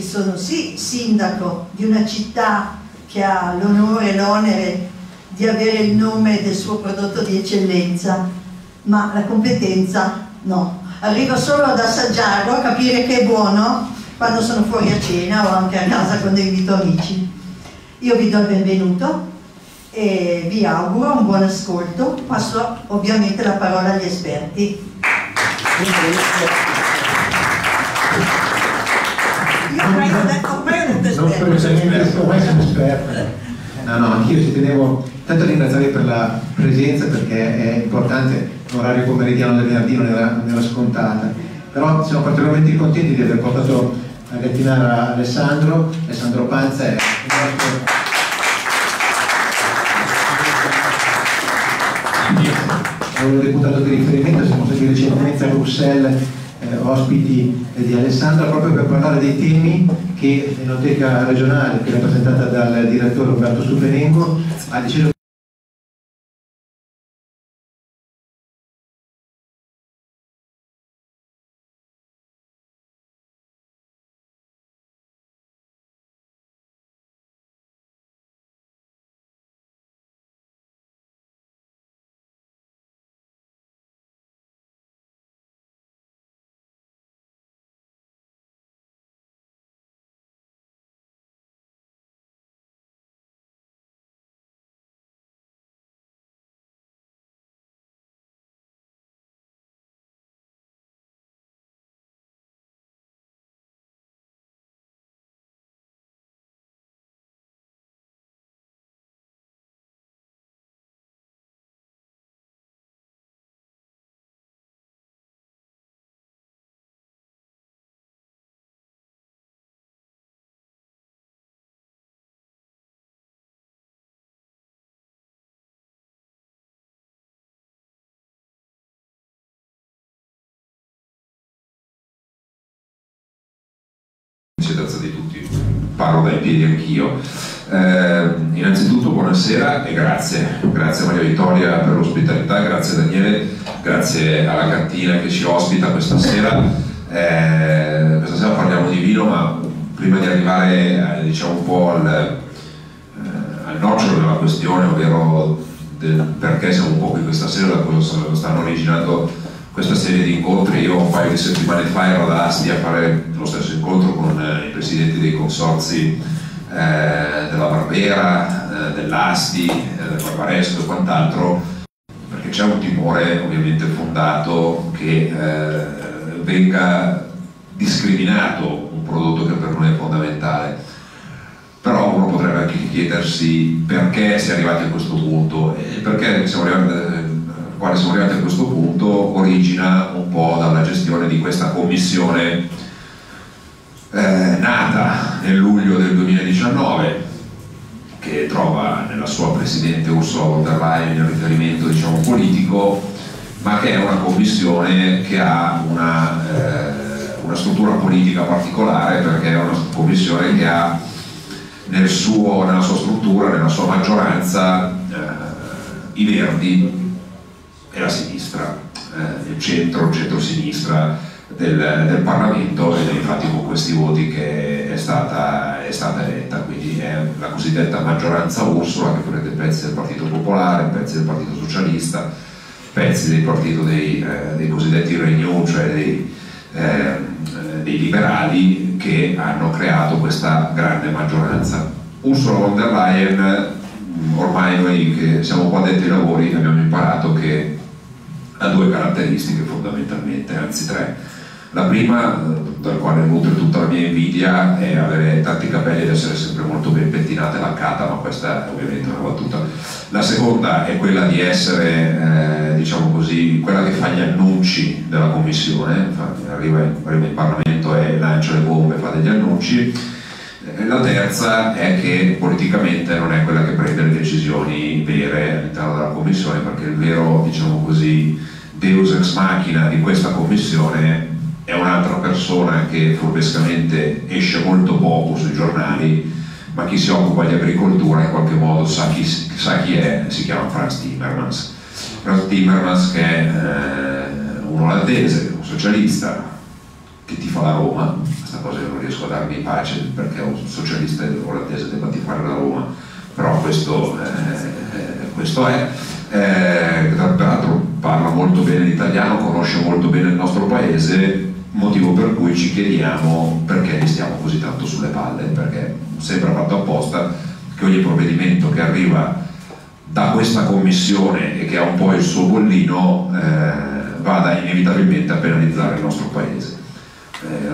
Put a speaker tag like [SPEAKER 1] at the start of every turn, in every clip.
[SPEAKER 1] Sono sì sindaco di una città che ha l'onore e l'onere di avere il nome del suo prodotto di eccellenza, ma la competenza no. Arrivo solo ad assaggiarlo, a capire che è buono quando sono fuori a cena o anche a casa quando invito amici. Io vi do il benvenuto e vi auguro un buon ascolto. Passo ovviamente la parola agli esperti.
[SPEAKER 2] Non precisamente come sono esperto. No, no, anch'io ci tenevo tanto a ringraziare per la presenza perché è importante, l'orario pomeridiano del venerdì non era, non era scontata, però siamo particolarmente contenti di aver portato a Gattinara Alessandro, Alessandro Panza è un nostro è un deputato di riferimento, siamo stati recentemente a Bruxelles eh, ospiti di Alessandro proprio per parlare dei temi che l'Enoteca regionale, che è rappresentata dal direttore Roberto Supenengo, ha deciso
[SPEAKER 3] considerazione di tutti, parlo dai piedi anch'io. Eh, innanzitutto buonasera e grazie, grazie a Maria Vittoria per l'ospitalità, grazie Daniele, grazie alla cantina che ci ospita questa sera. Eh, questa sera parliamo di vino, ma prima di arrivare eh, diciamo un po' al, eh, al nocciolo della questione, ovvero del perché siamo un po' qui questa sera, da cosa stanno originando questa serie di incontri. Io un paio di settimane fa ero ad Asti a fare lo stesso incontro con eh, i presidenti dei consorzi eh, della Barbera, eh, dell'Asti, eh, del Barbaresco e quant'altro, perché c'è un timore ovviamente fondato che eh, venga discriminato un prodotto che per noi è fondamentale. Però uno potrebbe anche chiedersi perché si è arrivati a questo punto e perché siamo arrivati quale siamo arrivati a questo punto origina un po' dalla gestione di questa commissione eh, nata nel luglio del 2019 che trova nella sua presidente Ursula von der Leyen il riferimento diciamo, politico ma che è una commissione che ha una, eh, una struttura politica particolare perché è una commissione che ha nel suo, nella sua struttura, nella sua maggioranza eh, i verdi e la sinistra, eh, il centro, centro-sinistra del, del, Parlamento ed è infatti con questi voti che è stata, è stata eletta, quindi è la cosiddetta maggioranza Ursula che prende pezzi del Partito Popolare, pezzi del Partito Socialista, pezzi del partito dei, eh, dei cosiddetti Renew, cioè dei, eh, dei liberali che hanno creato questa grande maggioranza. Ursula von der Leyen, ormai noi che siamo qua dentro ai lavori abbiamo imparato che ha due caratteristiche fondamentalmente, anzi tre. La prima, dal quale nutre tutta la mia invidia, è avere tanti capelli ed essere sempre molto ben pettinata e laccata, ma questa è ovviamente una battuta. La seconda è quella di essere, eh, diciamo così, quella che fa gli annunci della Commissione, arriva in, arriva in Parlamento e lancia le bombe, fa degli annunci. La terza è che politicamente non è quella che prende le decisioni vere all'interno della Commissione, perché il vero, diciamo così, deus ex machina di questa commissione è un'altra persona che furbescamente esce molto poco sui giornali, ma chi si occupa di agricoltura in qualche modo sa chi, sa chi è, si chiama Franz Timmermans. Franz Timmermans che è eh, un olandese, un socialista, che tifa la Roma, questa cosa io non riesco a darmi pace perché un socialista olandese debba tifare la Roma, però questo, eh, questo è. Eh, peraltro parla molto bene l'italiano, conosce molto bene il nostro paese, motivo per cui ci chiediamo perché gli stiamo così tanto sulle palle, perché sembra fatto apposta che ogni provvedimento che arriva da questa commissione e che ha un po' il suo bollino eh, vada inevitabilmente a penalizzare il nostro paese. Eh,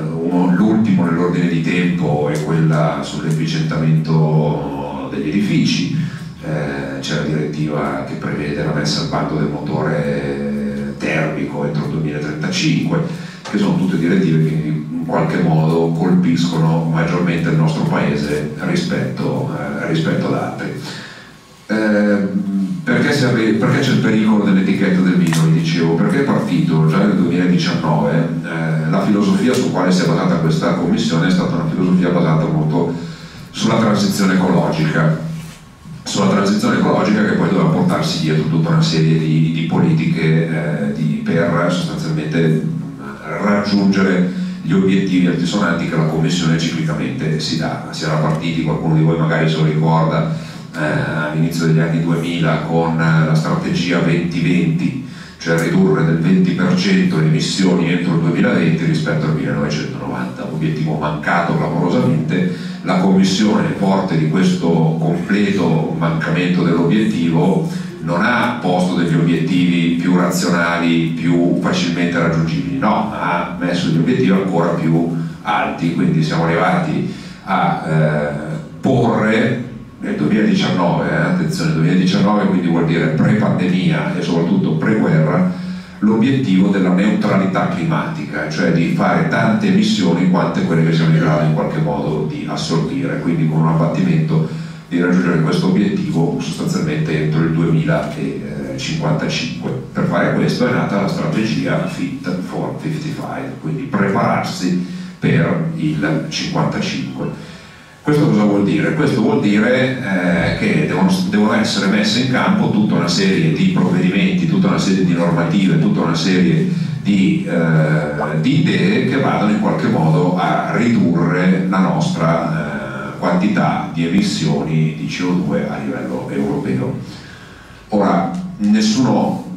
[SPEAKER 3] l'ultimo nell'ordine di tempo è quella sull'efficientamento degli edifici, eh, c'è la direttiva che prevede la messa al bando del motore termico entro il 2035, che sono tutte direttive che in qualche modo colpiscono maggiormente il nostro paese rispetto, eh, rispetto ad altri. Perché, perché, c'è il pericolo dell'etichetta del vino, vi dicevo, perché è partito già nel 2019, eh, la filosofia su quale si è basata questa commissione è stata una filosofia basata molto sulla transizione ecologica, sulla transizione ecologica che poi doveva portarsi dietro tutta una serie di, di politiche eh, di, per sostanzialmente raggiungere gli obiettivi altisonanti che la Commissione ciclicamente si dà. Si era partiti, qualcuno di voi magari se lo ricorda, eh, all'inizio degli anni 2000 con la strategia 2020, cioè ridurre del 20% le emissioni entro il 2020 rispetto al 1990, obiettivo mancato clamorosamente. La Commissione, forte di questo completo mancamento dell'obiettivo, non ha posto degli obiettivi più razionali, più facilmente raggiungibili, no, ha messo degli obiettivi ancora più alti, quindi siamo arrivati a eh, porre nel 2019, eh, attenzione 2019 quindi vuol dire pre-pandemia e soprattutto pre-guerra, l'obiettivo della neutralità climatica, cioè di fare tante emissioni quante quelle che siamo in grado in qualche modo di assorbire, quindi con un abbattimento di raggiungere questo obiettivo sostanzialmente entro il 2055. Per fare questo è nata la strategia Fit for 55, quindi prepararsi per il 55. Questo cosa vuol dire? Questo vuol dire eh, che devono, devono, essere messe in campo tutta una serie di provvedimenti, tutta una serie di normative, tutta una serie di, eh, di idee che vadano in qualche modo a ridurre la nostra eh, quantità di emissioni di CO2 a livello europeo. Ora, nessuno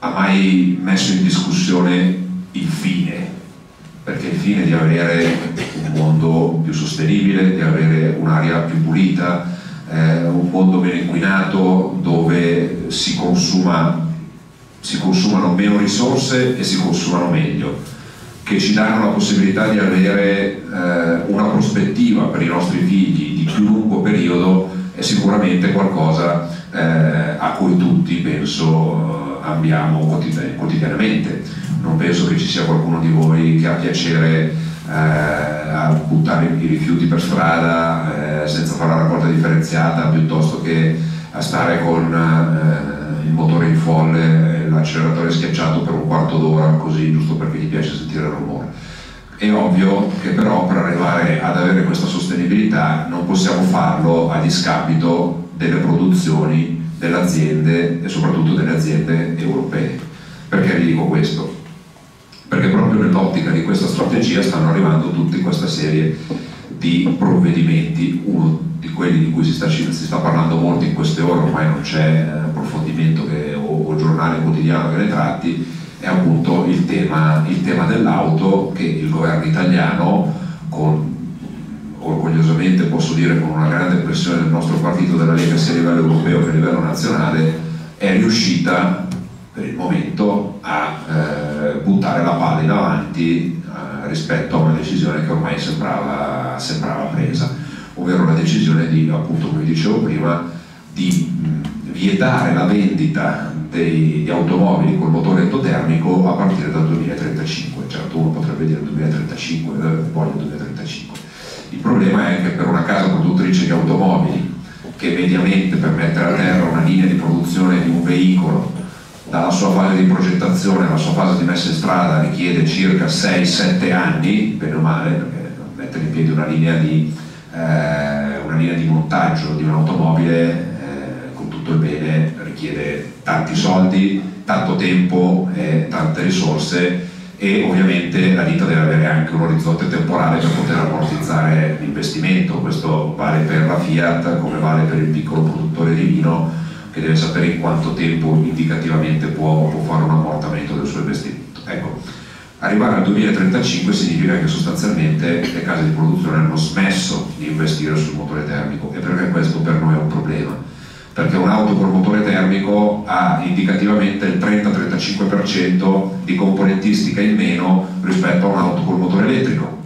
[SPEAKER 3] ha mai messo in discussione il fine, perché il fine di avere un mondo più sostenibile, di avere un'aria più pulita, eh, un mondo meno inquinato dove si, consuma, si consumano meno risorse e si consumano meglio che ci danno la possibilità di avere eh, una prospettiva per i nostri figli di più lungo periodo è sicuramente qualcosa eh, a cui tutti penso eh, abbiamo quotidianamente. Non penso che ci sia qualcuno di voi che ha piacere eh, a buttare i rifiuti per strada eh, senza fare la raccolta differenziata piuttosto che a stare con eh, il motore in folle e l'acceleratore schiacciato per un quarto d'ora così giusto perché gli piace sentire il rumore. È ovvio che però per arrivare ad avere questa sostenibilità non possiamo farlo a discapito delle produzioni delle aziende e soprattutto delle aziende europee. Perché vi dico questo? Perché proprio nell'ottica di questa strategia stanno arrivando tutta questa serie di provvedimenti, uno di quelli di cui si sta, si sta, parlando molto in queste ore, ormai non c'è eh, approfondimento che, o, o, giornale quotidiano che ne tratti, è appunto il tema, il tema dell'auto che il governo italiano, con, orgogliosamente posso dire con una grande pressione del nostro partito della Lega sia a livello europeo che a livello nazionale, è riuscita per il momento a eh, buttare la palla in avanti eh, rispetto a una decisione che ormai sembrava, sembrava presa ovvero la decisione di, appunto come dicevo prima, di vietare la vendita dei, di automobili con motore endotermico a partire dal 2035. Certo uno potrebbe dire 2035, eh, voglio 2035. Il problema è che per una casa produttrice di automobili che mediamente per mettere a terra una linea di produzione di un veicolo dalla sua fase di progettazione alla sua fase di messa in strada richiede circa 6-7 anni, bene o male, perché mettere in piedi una linea di eh, una linea di montaggio di un'automobile eh, con tutto il bene richiede tanti soldi, tanto tempo e tante risorse e ovviamente la ditta deve avere anche un orizzonte temporale per poter ammortizzare l'investimento, questo vale per la Fiat come vale per il piccolo produttore di vino che deve sapere in quanto tempo indicativamente può, può fare un ammortamento del suo investimento. Ecco, arrivare al 2035 significa che sostanzialmente le case di produzione hanno smesso di investire sul motore termico e perché questo per noi è un problema perché un'auto con motore termico ha indicativamente il 30-35% di componentistica in meno rispetto a un'auto con motore elettrico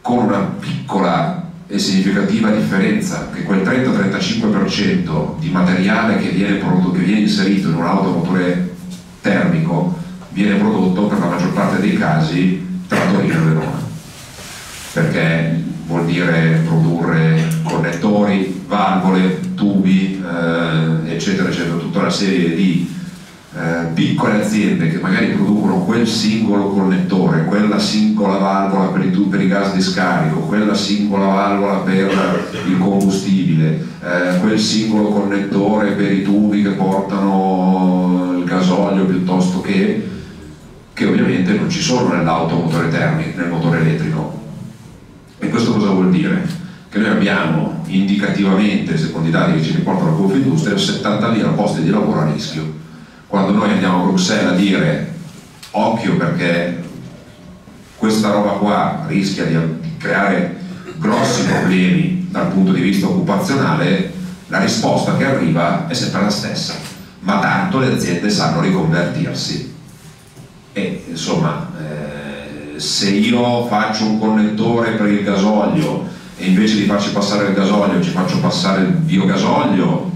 [SPEAKER 3] con una piccola e significativa differenza che quel 30-35% di materiale che viene, prodotto, che viene inserito in un'auto a motore termico viene prodotto per la maggior parte dei casi tra Torino e Verona. Perché vuol dire produrre connettori, valvole, tubi, eh, eccetera, eccetera, tutta una serie di eh, piccole aziende che magari producono quel singolo connettore, quella singola valvola per i, tubi, per gas di scarico, quella singola valvola per il combustibile, eh, quel singolo connettore per i tubi che portano il gasolio piuttosto che che ovviamente non ci sono nell'auto motore termico, nel motore elettrico. E questo cosa vuol dire? Che noi abbiamo indicativamente, secondo i dati che ci riportano la Confindustria, 70.000 posti di lavoro a rischio. Quando noi andiamo a Bruxelles a dire occhio perché questa roba qua rischia di creare grossi problemi dal punto di vista occupazionale, la risposta che arriva è sempre la stessa, ma tanto le aziende sanno riconvertirsi. E insomma eh, se io faccio un connettore per il gasolio e invece di farci passare il gasolio ci faccio passare il biogasolio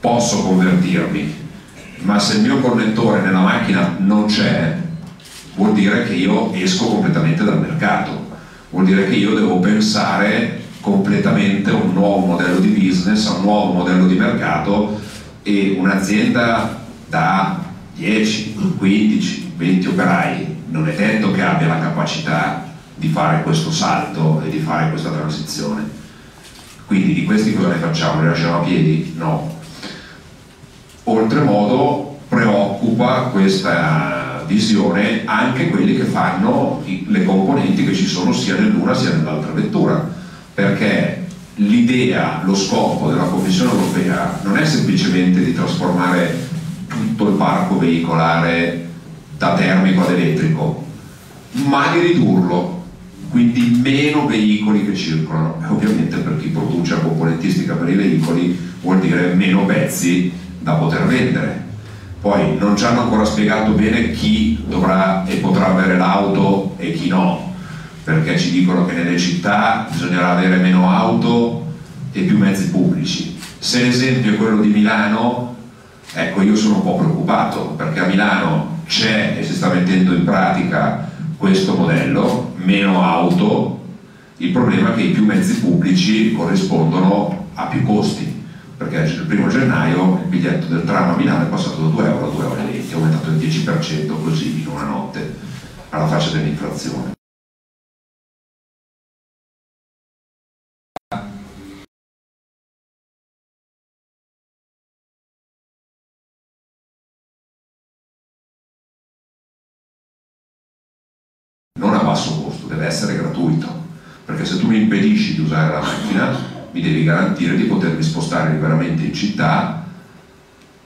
[SPEAKER 3] posso convertirmi ma se il mio connettore nella macchina non c'è vuol dire che io esco completamente dal mercato vuol dire che io devo pensare completamente a un nuovo modello di business, a un nuovo modello di mercato e un'azienda da 10, 15, 20 operai, non è detto che abbia la capacità di fare questo salto e di fare questa transizione. Quindi di questi cosa ne facciamo? Li lasciamo a piedi? No. Oltremodo preoccupa questa visione anche quelli che fanno le componenti che ci sono sia nell'una sia nell'altra vettura, perché l'idea, lo scopo della Commissione europea non è semplicemente di trasformare tutto il parco veicolare da termico ad elettrico, ma di ridurlo, quindi meno veicoli che circolano. Ovviamente per chi produce la componentistica per i veicoli vuol dire meno pezzi da poter vendere. Poi non ci hanno ancora spiegato bene chi dovrà e potrà avere l'auto e chi no, perché ci dicono che nelle città bisognerà avere meno auto e più mezzi pubblici. Se l'esempio è quello di Milano, Ecco, io sono un po' preoccupato perché a Milano c'è e si sta mettendo in pratica questo modello, meno auto, il problema è che i più mezzi pubblici corrispondono a più costi, perché il primo gennaio il biglietto del tram a Milano è passato da 2 euro a 2,20 euro, è aumentato del 10% così in una notte, alla faccia dell'inflazione. basso costo, deve essere gratuito, perché se tu mi impedisci di usare la macchina mi devi garantire di potermi spostare liberamente in città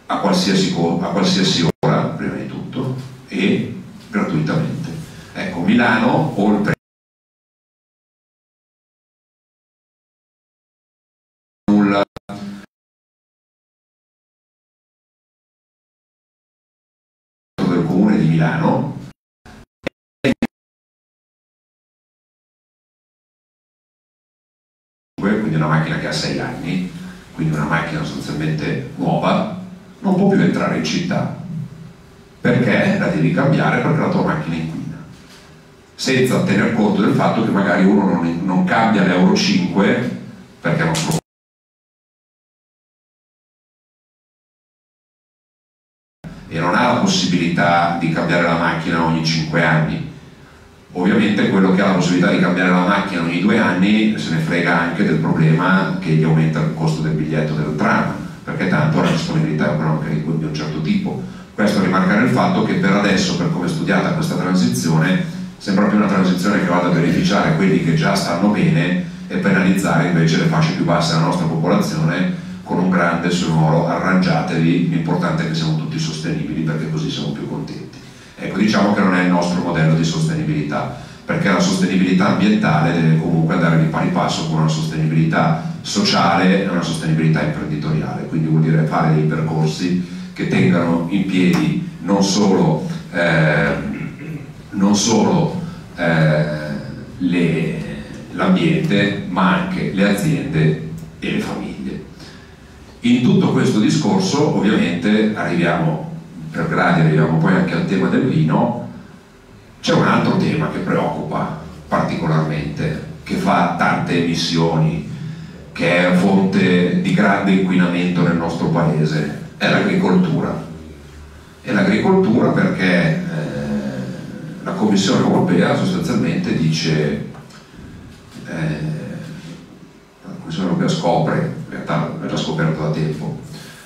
[SPEAKER 3] a qualsiasi, a qualsiasi ora, prima di tutto, e gratuitamente. Ecco, Milano, oltre quindi una macchina che ha 6 anni, quindi una macchina sostanzialmente nuova, non può più entrare in città. Perché la devi cambiare perché la tua macchina inquina. Senza tener conto del fatto che magari uno non, non cambia l'Euro 5 perché non trova e non ha la possibilità di cambiare la macchina ogni 5 anni Ovviamente quello che ha la possibilità di cambiare la macchina ogni due anni se ne frega anche del problema che gli aumenta il costo del biglietto del tram, perché tanto la disponibilità economica di un certo tipo. Questo a rimarcare il fatto che per adesso, per come è studiata questa transizione, sembra più una transizione che vada a beneficiare quelli che già stanno bene e penalizzare invece le fasce più basse della nostra popolazione con un grande sonoro arrangiatevi, l'importante è che siamo tutti sostenibili perché così siamo più contenti. Ecco, diciamo che non è il nostro modello di sostenibilità, perché la sostenibilità ambientale deve comunque andare di pari passo con una sostenibilità sociale e una sostenibilità imprenditoriale, quindi vuol dire fare dei percorsi che tengano in piedi non solo, eh, non solo eh, l'ambiente ma anche le aziende e le famiglie. In tutto questo discorso ovviamente arriviamo per gradi, arriviamo poi anche al tema del vino, c'è un altro tema che preoccupa particolarmente, che fa tante emissioni, che è fonte di grande inquinamento nel nostro paese è l'agricoltura. E l'agricoltura perché eh, la Commissione europea sostanzialmente dice, eh, la Commissione europea scopre, in realtà l'ha già scoperto da tempo,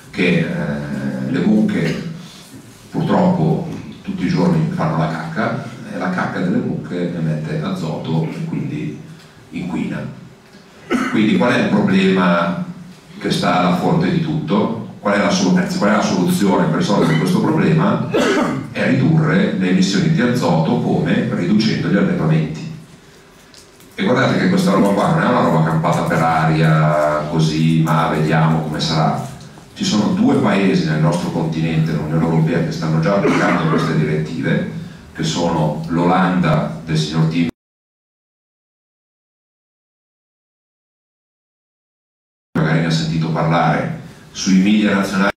[SPEAKER 3] che eh, le mucche purtroppo tutti i giorni fanno la cacca e la cacca delle mucche emette azoto e quindi inquina. Quindi qual è il problema che sta alla fonte di tutto? Qual è, la, qual è la soluzione per risolvere questo problema? È ridurre le emissioni di azoto come riducendo gli allevamenti. E guardate che questa roba qua non è una roba campata per aria così, ma vediamo come sarà. Ci sono due paesi nel nostro continente, l'Unione Europea, che stanno già applicando queste direttive, che sono l'Olanda del signor Tim magari ne ha sentito parlare sui media nazionali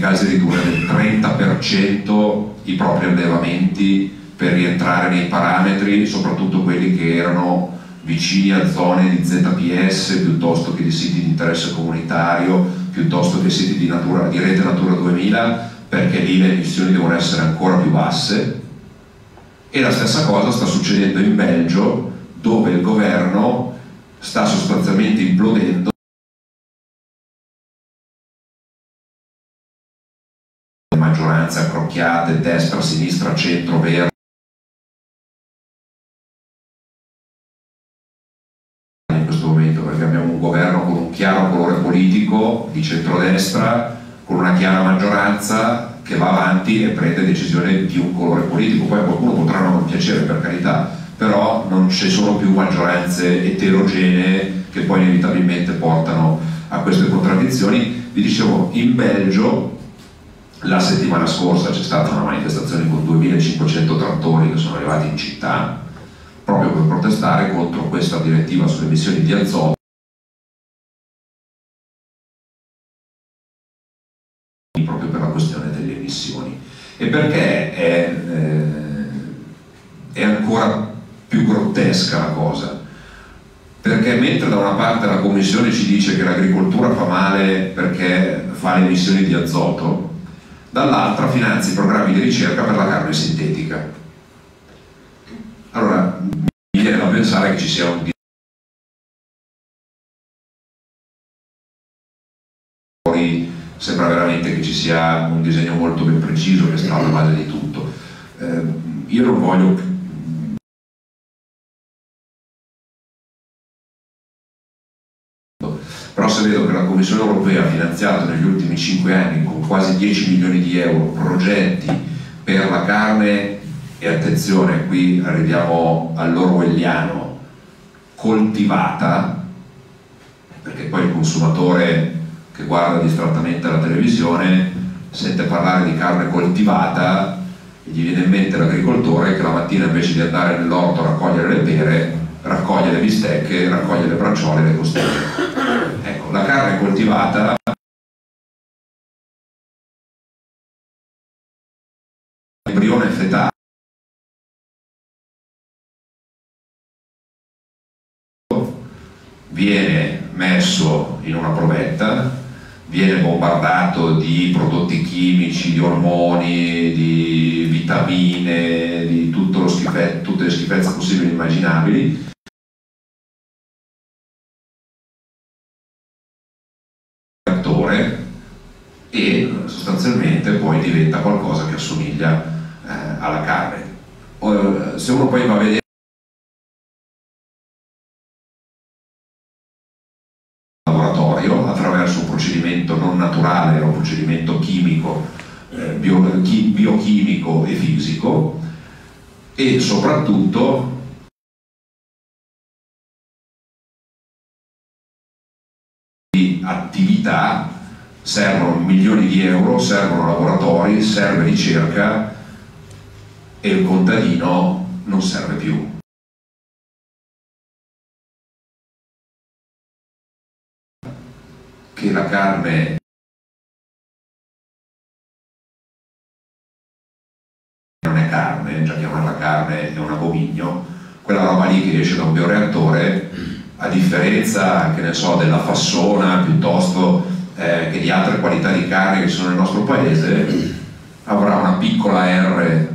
[SPEAKER 3] casi ridurre del 30% i propri allevamenti per rientrare nei parametri, soprattutto quelli che erano vicini a zone di ZPS piuttosto che di siti di interesse comunitario, piuttosto che siti di, natura, di rete Natura 2000, perché lì le emissioni devono essere ancora più basse. E la stessa cosa sta succedendo in Belgio dove il governo sta sostanzialmente implodendo maggioranze accrocchiate, destra, sinistra, centro, verde di centrodestra con una chiara maggioranza che va avanti e prende decisioni di un colore politico, poi a qualcuno potrà non piacere per carità, però non ci sono più maggioranze eterogenee che poi inevitabilmente portano a queste contraddizioni. Vi dicevo, in Belgio la settimana scorsa c'è stata una manifestazione con 2500 trattori che sono arrivati in città proprio per protestare contro questa direttiva sulle emissioni di azoto e perché è, eh, è ancora più grottesca la cosa perché mentre da una parte la Commissione ci dice che l'agricoltura fa male perché fa le emissioni di azoto, dall'altra finanzia i programmi di ricerca per la carne sintetica. Allora, mi viene da pensare che ci sia un sembra veramente che ci sia un disegno molto ben preciso che sta alla base di tutto. Eh, io non voglio vedo che la Commissione europea ha finanziato negli ultimi 5 anni con quasi 10 milioni di euro progetti per la carne. E attenzione qui arriviamo all'orwelliano coltivata perché poi il consumatore che guarda distrattamente la televisione sente parlare di carne coltivata e gli viene in mente l'agricoltore che la mattina invece di andare nell'orto a raccogliere le pere raccoglie le bistecche, raccoglie le bracciole e le costelle. Ecco, la carne coltivata l'embrione fetale viene messo in una provetta viene bombardato di prodotti chimici, di ormoni, di vitamine, di schifezze, tutte le schifezze possibili e immaginabili. e sostanzialmente poi diventa qualcosa che assomiglia eh, alla carne. O, se uno poi va a vedere attraverso un procedimento non naturale, un procedimento chimico, eh, bio, chi, biochimico e fisico e soprattutto servono milioni di euro, servono laboratori, serve ricerca e il contadino non serve più. che la carne non è carne, già chiamarla carne è un abominio, quella roba lì che esce da un bioreattore, a differenza, che ne so, della fassona piuttosto eh, che di altre qualità di carne che sono nel nostro paese, avrà una piccola R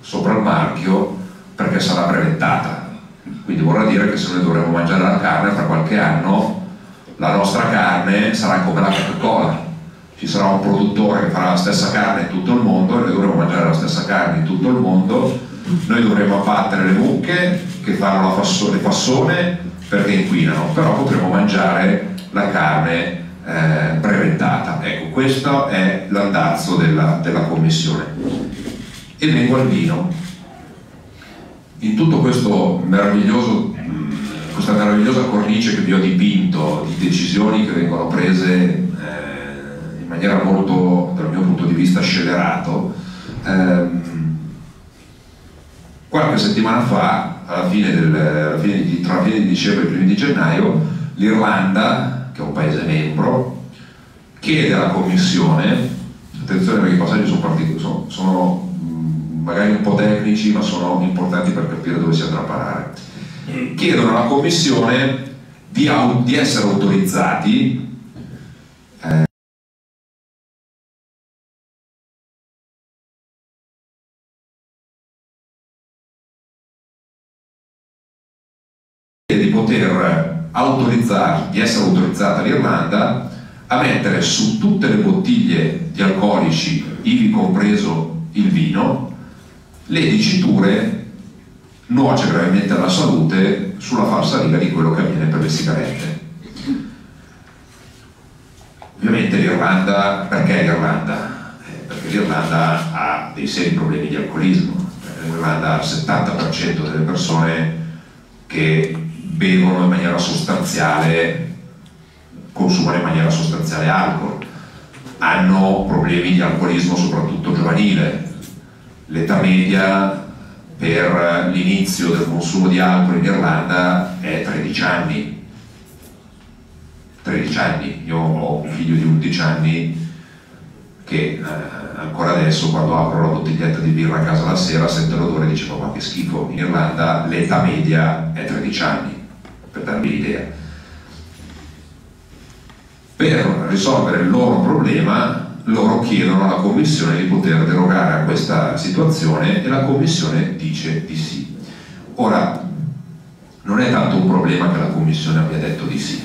[SPEAKER 3] sopra il marchio perché sarà brevettata. Quindi vorrà dire che se noi dovremo mangiare la carne fra qualche anno la nostra carne sarà come la Coca-Cola. Ci sarà un produttore che farà la stessa carne in tutto il mondo e noi dovremo mangiare la stessa carne in tutto il mondo. Noi dovremo abbattere le mucche che fanno fassone, le fassone perché inquinano, però potremo mangiare la carne eh, brevettata. Ecco, questo è l'andazzo della, della commissione. E vengo al vino. In tutto questo meraviglioso questa meravigliosa cornice che vi ho dipinto di decisioni che vengono prese eh, in maniera molto, dal mio punto di vista, scellerato. Ehm, qualche settimana fa, alla fine del, alla fine di, tra fine di dicembre e primi di gennaio, l'Irlanda, che è un paese membro, chiede alla Commissione, attenzione perché i passaggi sono, partiti, sono, sono magari un po' tecnici ma sono importanti per capire dove si andrà a parare. Chiedono alla Commissione di, di essere autorizzati di essere autorizzata l'Irlanda a mettere su tutte le bottiglie di alcolici, ivi compreso il vino, le diciture nuoce gravemente alla salute sulla falsa riga di quello che avviene per le sigarette. Ovviamente l'Irlanda, perché l'Irlanda? Eh, perché l'Irlanda ha dei seri problemi di alcolismo, l'Irlanda ha il 70% delle persone che bevono in maniera sostanziale, consumano in maniera sostanziale alcol, hanno problemi di alcolismo soprattutto giovanile, l'età media per l'inizio del consumo di alcol in Irlanda è 13 anni. 13 anni, io ho un figlio di 11 anni che eh, ancora adesso quando apro la bottiglietta di birra a casa la sera sente l'odore e dice ma che schifo, in Irlanda l'età media è 13 anni, darvi l'idea. Per risolvere il loro problema loro chiedono alla Commissione di poter derogare a questa situazione e la Commissione dice di sì. Ora, non è tanto un problema che la Commissione abbia detto di sì.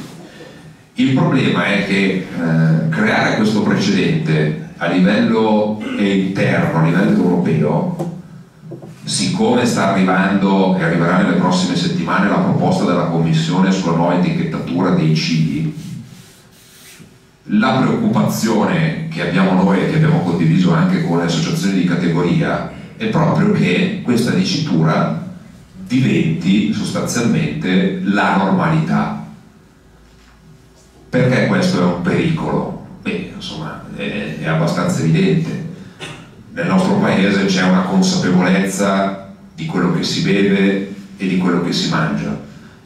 [SPEAKER 3] Il problema è che eh, creare questo precedente a livello interno, a livello europeo, siccome sta arrivando e arriverà nelle prossime settimane la proposta della Commissione sulla nuova etichettatura dei cibi, la preoccupazione che abbiamo noi e che abbiamo condiviso anche con le associazioni di categoria è proprio che questa dicitura diventi sostanzialmente la normalità. Perché questo è un pericolo? Beh, insomma, è, è abbastanza evidente. Nel nostro paese c'è una consapevolezza di quello che si beve e di quello che si mangia.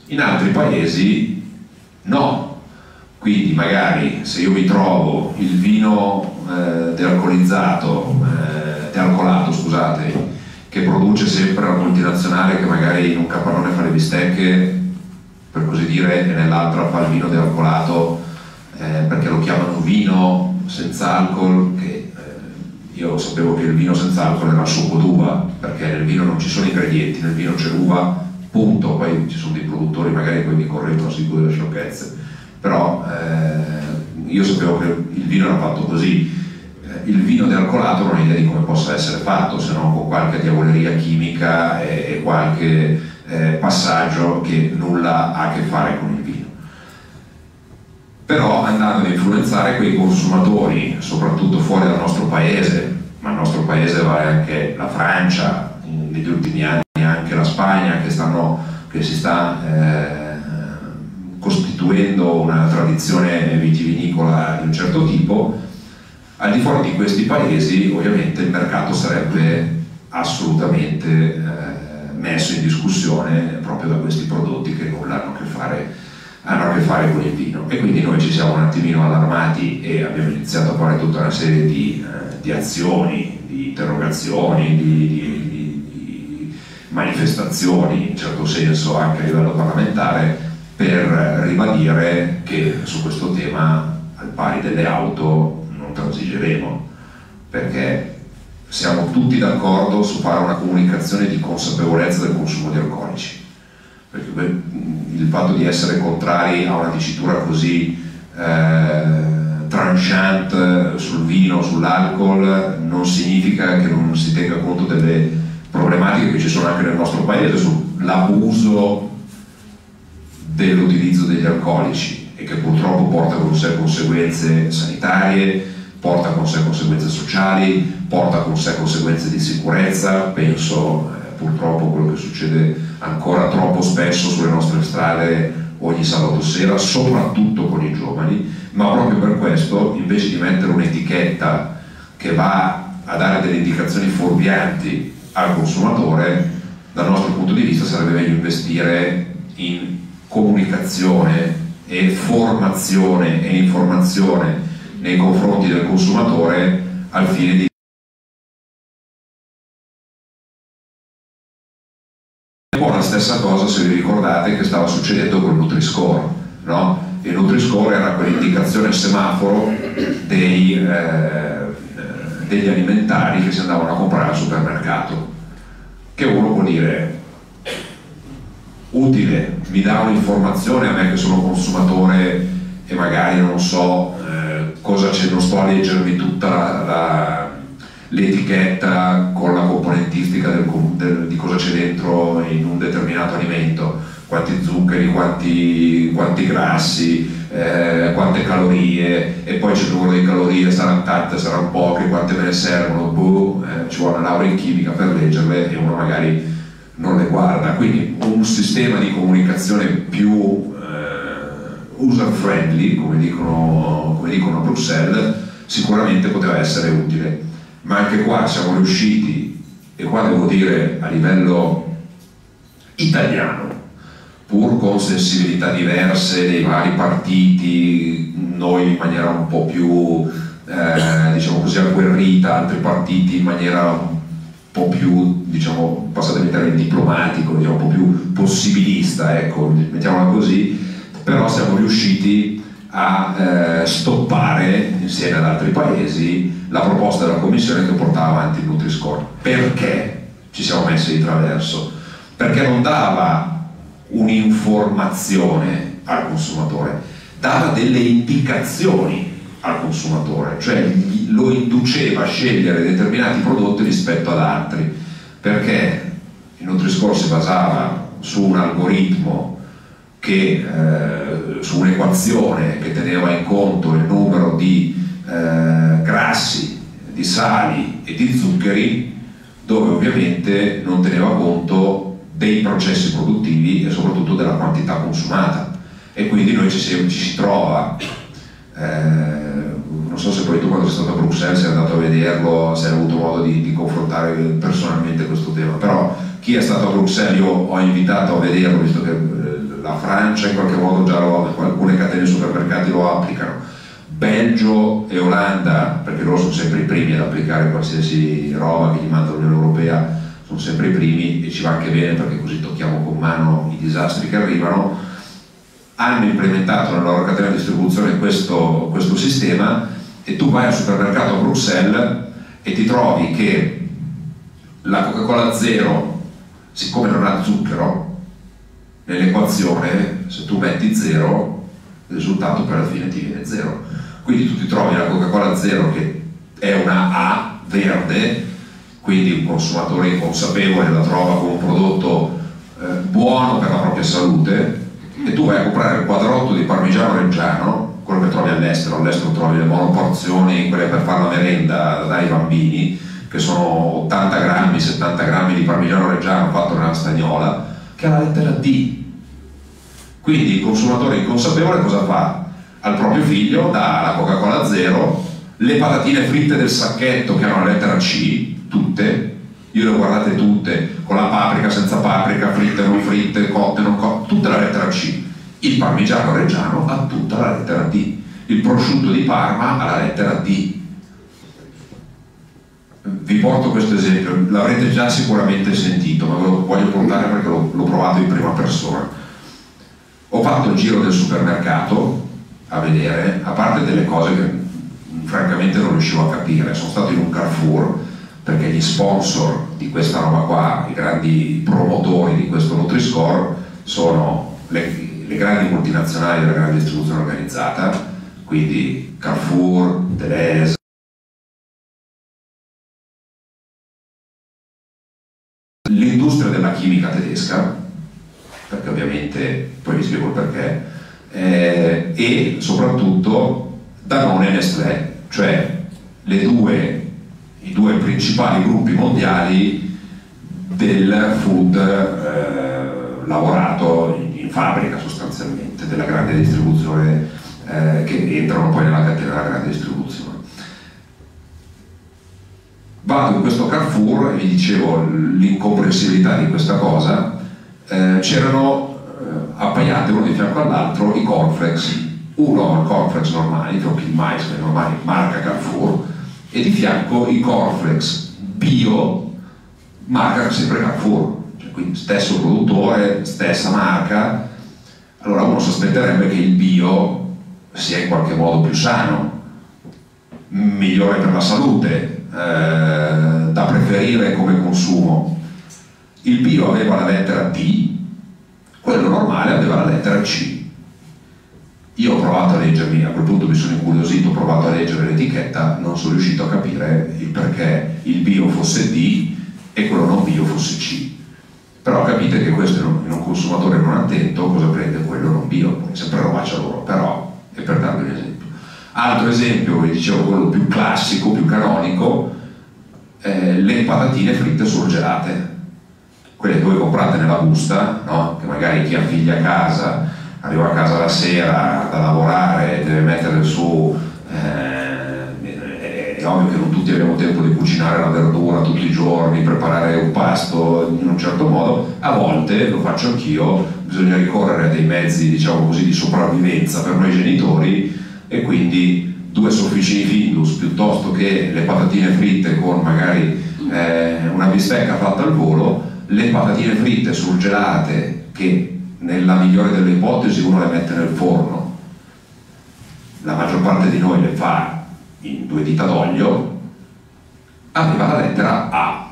[SPEAKER 3] In altri paesi no, quindi magari se io mi trovo il vino eh, dealcolizzato, eh, dealcolato scusate, che produce sempre la multinazionale che magari in un capannone fa le bistecche, per così dire, e nell'altra fa il vino dealcolato eh, perché lo chiamano vino senza alcol, che io sapevo che il vino senza alcol era succo d'uva, perché nel vino non ci sono ingredienti, nel vino c'è l'uva, punto, poi ci sono dei produttori magari poi mi correggono sicuro delle sciocchezze, però eh, io sapevo che il vino era fatto così, eh, il vino dealcolato non ho idea di come possa essere fatto, se non con qualche diavoleria chimica e, e qualche eh, passaggio che nulla ha a che fare con il. Però andando ad influenzare quei consumatori, soprattutto fuori dal nostro paese, ma il nostro paese vale anche la Francia, negli ultimi anni anche la Spagna, che, stanno, che si sta eh, costituendo una tradizione vitivinicola di un certo tipo, al di fuori di questi paesi ovviamente il mercato sarebbe assolutamente eh, messo in discussione proprio da questi prodotti che nulla hanno a che fare hanno a che fare con il vino e quindi noi ci siamo un attimino allarmati e abbiamo iniziato a fare tutta una serie di, eh, di azioni, di interrogazioni, di, di, di, manifestazioni in certo senso anche a livello parlamentare per ribadire che su questo tema al pari delle auto non transigeremo. Perché siamo tutti d'accordo su fare una comunicazione di consapevolezza del consumo di alcolici perché il fatto di essere contrari a una dicitura così eh, tranchant sul vino, sull'alcol, non significa che non si tenga conto delle problematiche che ci sono anche nel nostro paese sull'abuso dell'utilizzo degli alcolici e che purtroppo porta con sé conseguenze sanitarie, porta con sé conseguenze sociali, porta con sé conseguenze di sicurezza, penso eh, purtroppo a quello che succede ancora troppo spesso sulle nostre strade ogni sabato sera, soprattutto con i giovani, ma proprio per questo invece di mettere un'etichetta che va a dare delle indicazioni fuorvianti al consumatore, dal nostro punto di vista sarebbe meglio investire in comunicazione e formazione e informazione nei confronti del consumatore al fine di stessa cosa se vi ricordate che stava succedendo con Nutri-Score, no? Il Nutri-Score era quell'indicazione semaforo dei, eh, degli alimentari che si andavano a comprare al supermercato, che uno può dire utile, mi dà un'informazione a me che sono consumatore e magari non so eh, cosa c'è, non sto a leggermi tutta la, la l'etichetta con la componentistica del, del, di cosa c'è dentro in un determinato alimento, quanti zuccheri, quanti, quanti grassi, eh, quante calorie e poi c'è il numero di calorie, saranno tante, saranno poche, quante me ne servono, boh, eh, ci vuole una laurea in chimica per leggerle e uno magari non le guarda. Quindi un sistema di comunicazione più eh, user friendly, come dicono, come dicono a Bruxelles, sicuramente poteva essere utile ma anche qua siamo riusciti, e qua devo dire a livello italiano, pur con sensibilità diverse dei vari partiti, noi in maniera un po' più, eh, diciamo così, agguerrita, altri partiti in maniera un po' più, diciamo, passatemi il termine diplomatico, diciamo, un po' più possibilista, ecco, mettiamola così, però siamo riusciti a eh, stoppare insieme ad altri paesi la proposta della Commissione che portava avanti il Nutri-Score. Perché ci siamo messi di traverso? Perché non dava un'informazione al consumatore, dava delle indicazioni al consumatore, cioè lo induceva a scegliere determinati prodotti rispetto ad altri, perché il Nutri-Score si basava su un algoritmo che eh, su un'equazione che teneva in conto il numero di eh, grassi, di sali e di zuccheri, dove ovviamente non teneva conto dei processi produttivi e soprattutto della quantità consumata. E quindi noi ci si, ci si trova, eh, non so se poi tu quando sei stato a Bruxelles sei andato a vederlo, se hai avuto modo di, di confrontare personalmente questo tema, però chi è stato a Bruxelles io ho invitato a vederlo, visto che la Francia in qualche modo già lo, alcune catene supermercati lo applicano, Belgio e Olanda, perché loro sono sempre i primi ad applicare qualsiasi roba che gli manda l'Unione Europea, sono sempre i primi e ci va anche bene perché così tocchiamo con mano i disastri che arrivano, hanno implementato nella loro catena di distribuzione questo, questo sistema e tu vai al supermercato a Bruxelles e ti trovi che la Coca-Cola zero, siccome non ha zucchero, nell'equazione se tu metti zero, il risultato per la fine ti viene zero. Quindi tu ti trovi la Coca-Cola zero che è una A verde, quindi un consumatore inconsapevole la trova come un prodotto eh, buono per la propria salute e tu vai a comprare il quadrotto di parmigiano reggiano, quello che trovi all'estero, all'estero trovi le monoporzioni, quelle per fare la merenda dai bambini, che sono 80 grammi, 70 grammi di parmigiano reggiano fatto nella stagnola, che ha la lettera D. Quindi il consumatore inconsapevole cosa fa? Al proprio figlio dà la Coca-Cola zero, le patatine fritte del sacchetto che hanno la lettera C, tutte, io le ho guardate tutte, con la paprika, senza paprika, fritte, non fritte, cotte, non cotte, tutta la lettera C. Il parmigiano reggiano ha tutta la lettera D. Il prosciutto di Parma ha la lettera D. Vi porto questo esempio, l'avrete già sicuramente sentito, ma ve lo voglio portare perché l'ho provato in prima persona. Ho fatto il giro del supermercato a vedere, a parte delle cose che francamente non riuscivo a capire, sono stato in un Carrefour perché gli sponsor di questa roba qua, i grandi promotori di questo Nutri-Score sono le, le grandi multinazionali della grande distribuzione organizzata, quindi Carrefour, Deleuze, l'industria della chimica tedesca, perché ovviamente poi vi spiego il perché, eh, e soprattutto Danone e Nestlé, cioè due i due principali gruppi mondiali del food eh, lavorato in, in, fabbrica sostanzialmente, della grande distribuzione eh, che entrano poi nella catena della grande distribuzione. Vado in questo Carrefour e vi dicevo l'incomprensibilità di questa cosa, eh, c'erano appaiate uno di fianco all'altro i cornflakes, uno il cornflakes normali, Tropic Mais, normali, marca Carrefour, e di fianco i cornflakes bio marca sempre Carrefour, cioè, quindi stesso produttore, stessa marca, allora uno si aspetterebbe che il bio sia in qualche modo più sano, migliore per la salute, eh, da preferire come consumo. Il bio aveva la lettera D, quello normale aveva la lettera C. Io ho provato a leggermi, a quel punto mi sono incuriosito, ho provato a leggere l'etichetta, non sono riuscito a capire il perché il bio fosse D e quello non bio fosse C. Però capite che questo in un consumatore non attento cosa prende quello non bio, sempre robaccia loro, però è per darvi un esempio. Altro esempio, vi dicevo quello più classico, più canonico, eh, le patatine fritte surgelate, quelle che voi comprate nella busta, no? che magari chi ha figli a casa arriva a casa la sera da lavorare, deve mettere su, eh, è ovvio che non tutti abbiamo tempo di cucinare la verdura tutti i giorni, preparare un pasto in un certo modo, a volte, lo faccio anch'io, bisogna ricorrere a dei mezzi diciamo così di sopravvivenza per noi genitori e quindi due sofficini Findus piuttosto che le patatine fritte con magari eh, una bistecca fatta al volo, le patatine fritte surgelate che nella migliore delle ipotesi uno le mette nel forno, la maggior parte di noi le fa in due dita d'olio, arriva la lettera A.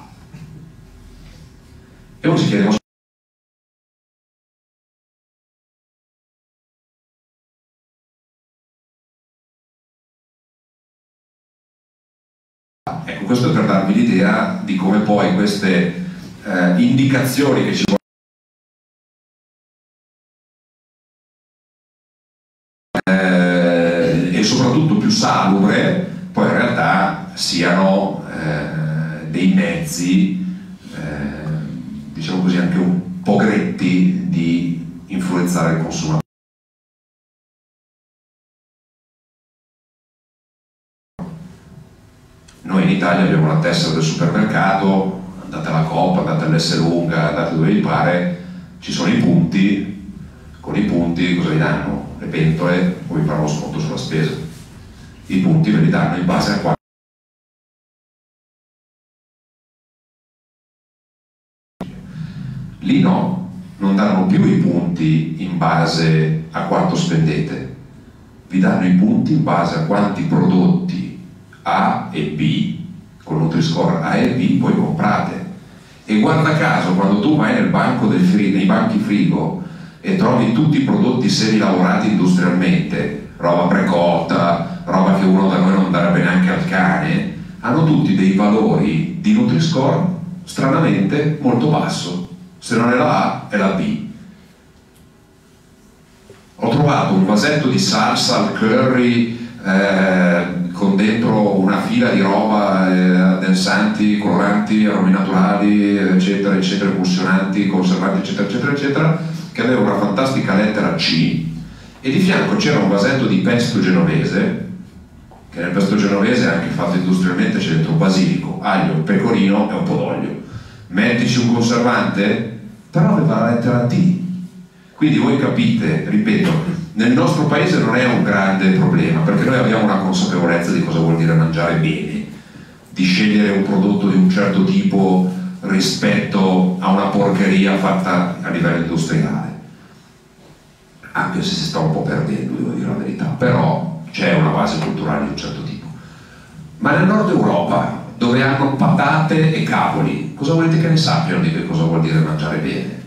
[SPEAKER 3] E uno si chiede, ma Ecco, questo è per darvi l'idea di come poi queste eh, indicazioni che ci salubre poi in realtà siano eh, dei mezzi, eh, diciamo così, anche un po' gretti di influenzare il consumatore. Noi in Italia abbiamo la tessera del supermercato, andate alla Coop, andate all'S lunga, andate dove vi pare, ci sono i punti, con i punti cosa vi danno? Le pentole o vi fanno lo sconto sulla spesa i punti ve li danno in base a quanto lì no, non danno più i punti in base a quanto spendete, vi danno i punti in base a quanti prodotti A e B, con Nutri-Score A e B, voi comprate. E guarda caso, quando tu vai nel banco del frigo, nei banchi frigo e trovi tutti i prodotti semi lavorati industrialmente, roba precotta, roba che uno da noi non darebbe neanche al cane, hanno tutti dei valori di Nutri-Score stranamente molto basso. Se non è la A, è la B. Ho trovato un vasetto di salsa al curry eh, con dentro una fila di roba eh, coloranti, aromi naturali, eccetera, eccetera, emulsionanti, conservanti, eccetera, eccetera, eccetera, che aveva una fantastica lettera C e di fianco c'era un vasetto di pesto genovese che nel pesto genovese anche fatto industrialmente c'è dentro basilico, aglio, pecorino e un po' d'olio. Mettici un conservante, però aveva la lettera D. Quindi voi capite, ripeto, nel nostro paese non è un grande problema perché noi abbiamo una consapevolezza di cosa vuol dire mangiare bene, di scegliere un prodotto di un certo tipo rispetto a una porcheria fatta a livello industriale. Anche se si sta un po' perdendo, devo dire la verità, però c'è una base culturale di un certo tipo. Ma nel nord Europa, dove hanno patate e cavoli, cosa volete che ne sappiano di che cosa vuol dire mangiare bene?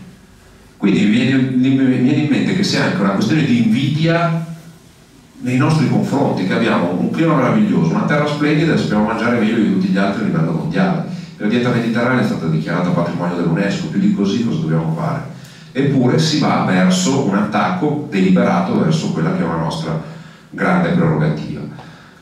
[SPEAKER 3] Quindi mi viene, in mente che sia anche una questione di invidia nei nostri confronti, che abbiamo un clima meraviglioso, una terra splendida e sappiamo mangiare meglio di tutti gli altri a livello mondiale. La dieta mediterranea è stata dichiarata patrimonio dell'UNESCO, più di così cosa dobbiamo fare? Eppure si va verso un attacco deliberato verso quella che è una nostra grande prerogativa.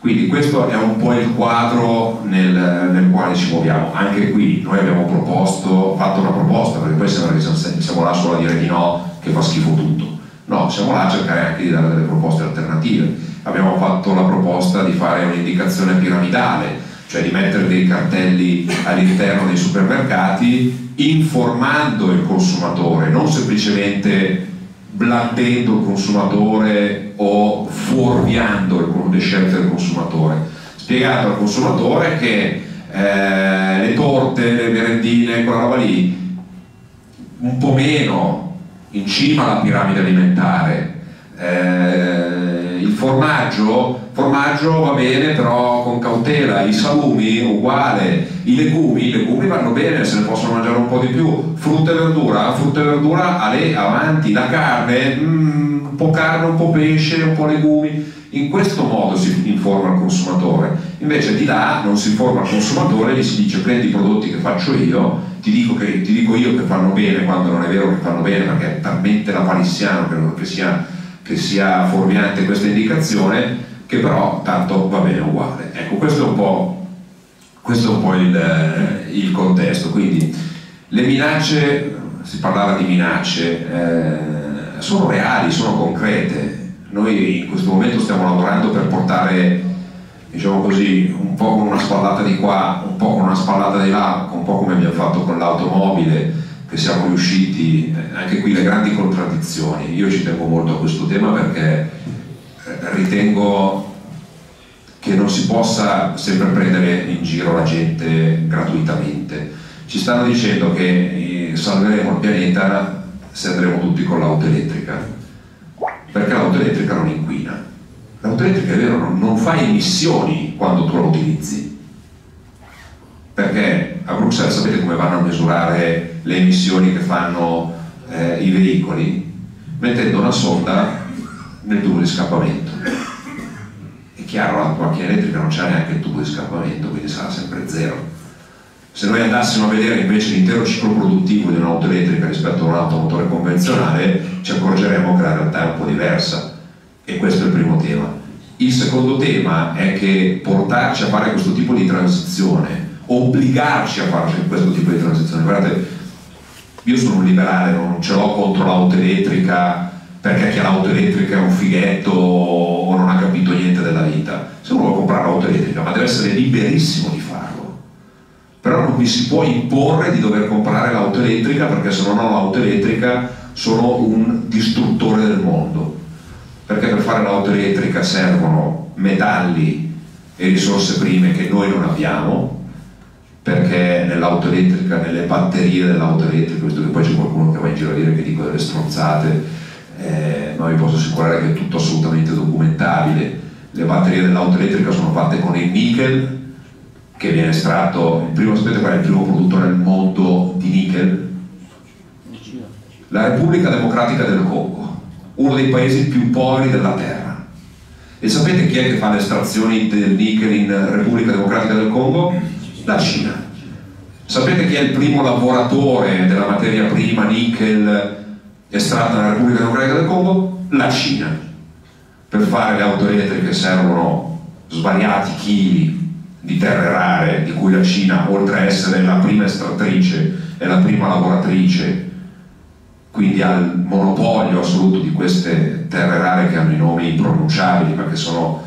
[SPEAKER 3] Quindi questo è un po' il quadro nel, nel, quale ci muoviamo. Anche qui noi abbiamo proposto, fatto una proposta, perché poi sembra che siamo là solo a dire di no, che fa schifo tutto. No, siamo là a cercare anche di dare delle proposte alternative. Abbiamo fatto la proposta di fare un'indicazione piramidale, cioè di mettere dei cartelli all'interno dei supermercati informando il consumatore, non semplicemente blandendo il consumatore o fuorviando le scelte del consumatore. Spiegato al consumatore che eh, le torte, le merendine, quella roba lì, un po' meno in cima alla piramide alimentare. Eh, formaggio? Formaggio va bene però con cautela, i salumi uguale, i legumi, i legumi vanno bene se ne possono mangiare un po' di più, frutta e verdura, frutta e verdura ale, avanti, la carne, mm, un po' carne, un po' pesce, un po' legumi, in questo modo si informa il consumatore, invece di là non si informa il consumatore, gli si dice prendi i prodotti che faccio io, ti dico, che, ti dico io che fanno bene quando non è vero che fanno bene perché è talmente lapalissiano che, che sia, che sia fuorviante questa indicazione che però tanto va bene uguale. Ecco, questo è un po', è un po il, eh, il, contesto. Quindi le minacce, si parlava di minacce, eh, sono reali, sono concrete. Noi in questo momento stiamo lavorando per portare, diciamo così, un po' con una spallata di qua, un po' con una spallata di là, un po' come abbiamo fatto con l'automobile, che siamo riusciti, eh, anche qui le grandi contraddizioni. Io ci tengo molto a questo tema perché ritengo che non si possa sempre prendere in giro la gente gratuitamente. Ci stanno dicendo che eh, salveremo il pianeta se andremo tutti con l'auto elettrica, perché l'auto elettrica non inquina. L'auto elettrica è vero, non, fa emissioni quando tu la utilizzi, perché a Bruxelles sapete come vanno a misurare le emissioni che fanno eh, i veicoli? Mettendo una sonda nel tubo di scappamento. È chiaro, la macchina elettrica non c'è neanche il tubo di scappamento, quindi sarà sempre zero. Se noi andassimo a vedere invece l'intero ciclo produttivo di un'auto elettrica rispetto a un automotore convenzionale, ci accorgeremo che la realtà è un po' diversa. E questo è il primo tema. Il secondo tema è che portarci a fare questo tipo di transizione, obbligarci a fare questo tipo di transizione, guardate, io sono un liberale, non ce l'ho contro l'auto elettrica perché chi ha l'auto elettrica è un fighetto o non ha capito niente della vita. Se uno vuole comprare l'auto elettrica, ma deve essere liberissimo di farlo. Però non mi si può imporre di dover comprare l'auto elettrica perché se non ho l'auto elettrica sono un distruttore del mondo. Perché per fare l'auto elettrica servono metalli e risorse prime che noi non abbiamo, perché nell'auto elettrica, nelle batterie dell'auto elettrica, visto che poi c'è qualcuno che va in giro a dire che dico delle stronzate, eh, ma vi posso assicurare che è tutto assolutamente documentabile. Le batterie dell'auto elettrica sono fatte con il nickel, che viene estratto, il primo, sapete qual è il primo produttore al mondo di nickel? La Repubblica Democratica del Congo, uno dei paesi più poveri della terra. E sapete chi è che fa le estrazioni del nickel in Repubblica Democratica del Congo? La Cina. Sapete chi è il primo lavoratore della materia prima nickel estratta nella Repubblica Democratica del Congo? La Cina. Per fare le auto elettriche servono svariati chili di terre rare, di cui la Cina, oltre a essere la prima estrattrice e la prima lavoratrice, quindi ha il monopolio assoluto di queste terre rare che hanno i nomi impronunciabili, ma che sono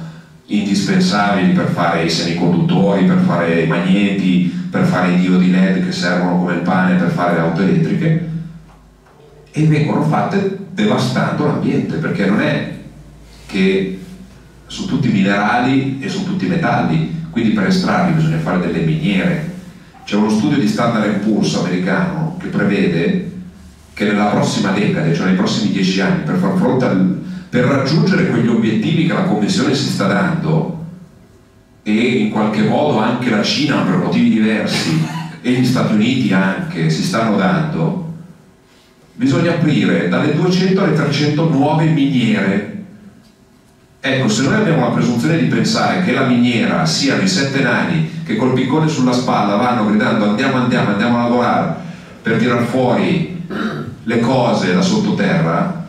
[SPEAKER 3] indispensabili per fare i semiconduttori, per fare i magneti, per fare i diodi LED che servono come il pane per fare le auto elettriche, e vengono fatte devastando l'ambiente, perché non è che su tutti minerali e su tutti metalli, quindi per estrarli bisogna fare delle miniere. C'è uno studio di Standard Poor's americano che prevede che nella prossima decade, cioè nei prossimi dieci anni, per far fronte al, per raggiungere quegli obiettivi che la Commissione si sta dando. E in qualche modo anche la Cina per motivi diversi e gli Stati Uniti anche si stanno dando, bisogna aprire dalle 200 alle 300 nuove miniere. Ecco, se noi abbiamo la presunzione di pensare che la miniera siano i sette nani che col piccone sulla spalla vanno gridando andiamo, andiamo, andiamo a lavorare per tirar fuori le cose da sottoterra,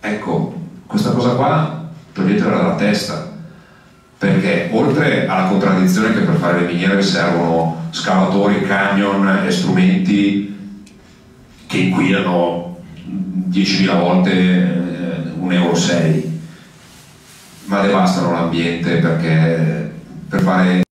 [SPEAKER 3] ecco, questa cosa qua toglietela dalla testa, perché oltre alla contraddizione che per fare le miniere servono scavatori, camion e strumenti che inquinano 10.000 volte eh, un euro 6 ma devastano l'ambiente perché per fare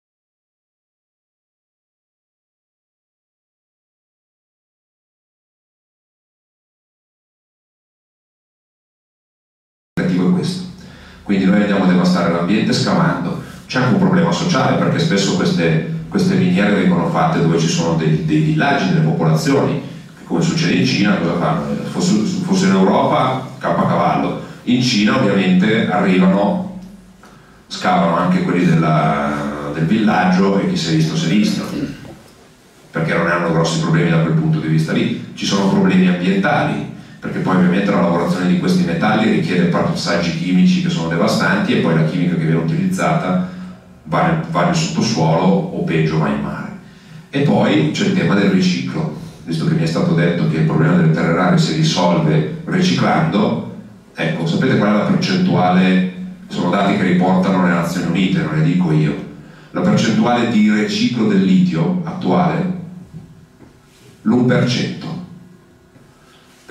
[SPEAKER 3] Quindi noi andiamo a devastare l'ambiente scavando. C'è anche un problema sociale perché spesso queste, queste miniere vengono fatte dove ci sono dei, dei villaggi, delle popolazioni, come succede in Cina, cosa fanno? Fosse, fosse in Europa, cavallo in Cina ovviamente arrivano, scavano anche quelli della, del villaggio e chi si è visto si è visto, perché non hanno grossi problemi da quel punto di vista lì. Ci sono problemi ambientali, perché poi ovviamente la lavorazione di questi metalli richiede passaggi chimici che sono devastanti e poi la chimica che viene utilizzata va nel, va nel sottosuolo o peggio va in mare. E poi c'è il tema del riciclo, visto che mi è stato detto che il problema delle terre rare si risolve riciclando, Ecco, sapete qual è la percentuale? Sono dati che riportano le Nazioni Unite, non le dico io. La percentuale di riciclo del litio attuale? L'1%.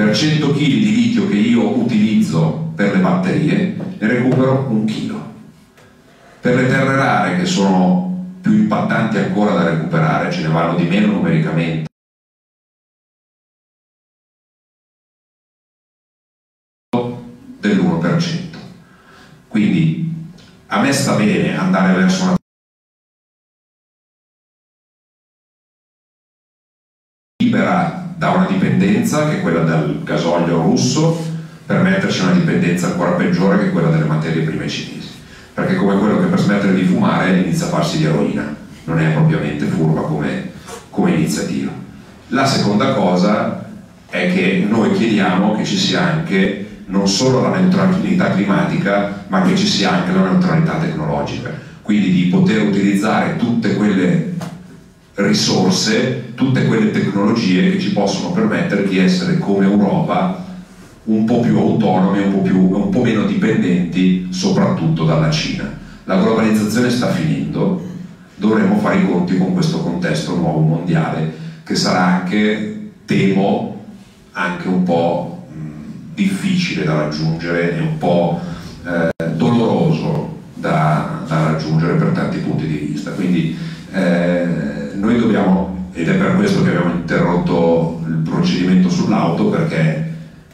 [SPEAKER 3] Per 100 kg di litio che io utilizzo per le batterie, ne recupero un chilo. Per le terre rare, che sono più impattanti ancora da recuperare, ce ne vanno di meno numericamente, dell'1%. Quindi a me sta bene andare verso una da una dipendenza che è quella del gasolio russo per metterci una dipendenza ancora peggiore che quella delle materie prime cinesi. Perché come quello che per smettere di fumare inizia a farsi di eroina. Non è propriamente furba come, come iniziativa la seconda cosa è che noi chiediamo che ci sia anche non solo la neutralità climatica, ma che ci sia anche la neutralità tecnologica, quindi di poter utilizzare tutte quelle risorse, tutte quelle tecnologie che ci possono permettere di essere come Europa un po' più autonomi, un po', più, un po' meno dipendenti soprattutto dalla Cina. La globalizzazione sta finendo, dovremo fare i conti con questo contesto nuovo mondiale che sarà anche, temo, anche un po' difficile da raggiungere e un po' eh, doloroso da, da, raggiungere per tanti punti di vista. Quindi eh, noi dobbiamo, ed è per questo che abbiamo interrotto il procedimento sull'auto, perché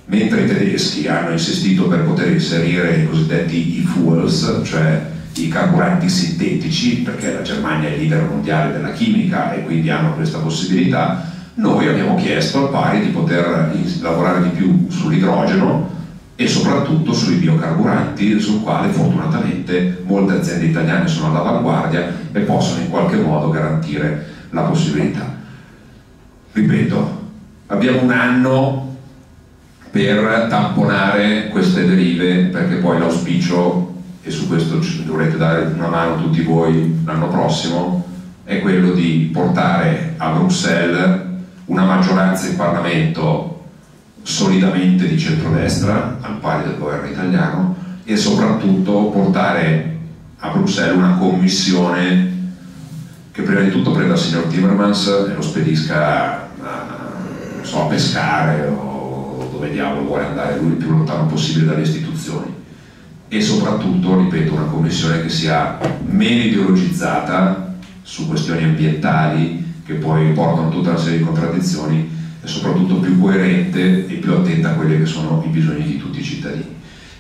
[SPEAKER 3] mentre i tedeschi hanno insistito per poter inserire i cosiddetti e-fuels, cioè i carburanti sintetici, perché la Germania è leader mondiale della chimica e quindi hanno questa possibilità, noi abbiamo chiesto al pari di poter lavorare di più sull'idrogeno e soprattutto sui biocarburanti sul quale fortunatamente molte aziende italiane sono all'avanguardia e possono in qualche modo garantire la possibilità. Ripeto, abbiamo un anno per tamponare queste derive perché poi l'auspicio, e su questo dovrete dare una mano tutti voi l'anno prossimo, è quello di portare a Bruxelles una maggioranza in Parlamento solidamente di centrodestra, al pari del governo italiano, e soprattutto portare a Bruxelles una commissione che prima di tutto prenda il signor Timmermans e lo spedisca a, so, a pescare o dove diavolo vuole andare lui il più lontano possibile dalle istituzioni e soprattutto, ripeto, una commissione che sia meno ideologizzata su questioni ambientali che poi portano tutta una serie di contraddizioni e soprattutto più coerente e più attenta a quelli che sono i bisogni di tutti i cittadini.